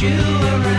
you around.